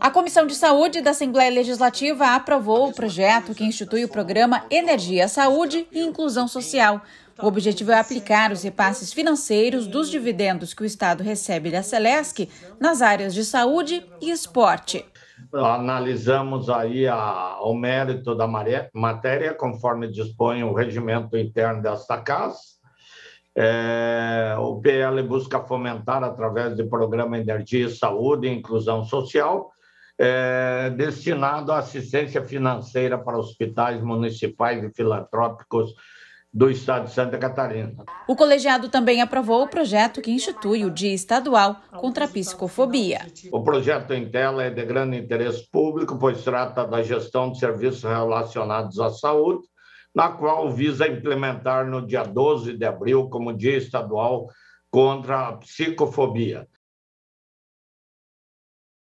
A Comissão de Saúde da Assembleia Legislativa aprovou o projeto que institui o programa Energia, Saúde e Inclusão Social. O objetivo é aplicar os repasses financeiros dos dividendos que o Estado recebe da Celesc nas áreas de saúde e esporte. Analisamos aí a, o mérito da matéria, conforme dispõe o regimento interno desta casa. É, o PL busca fomentar, através do programa Energia, Saúde e Inclusão Social, é, destinado à assistência financeira para hospitais municipais e filantrópicos do Estado de Santa Catarina. O colegiado também aprovou o projeto que institui o Dia Estadual contra a Psicofobia. O projeto em tela é de grande interesse público, pois trata da gestão de serviços relacionados à saúde, na qual visa implementar no dia 12 de abril como Dia Estadual contra a Psicofobia.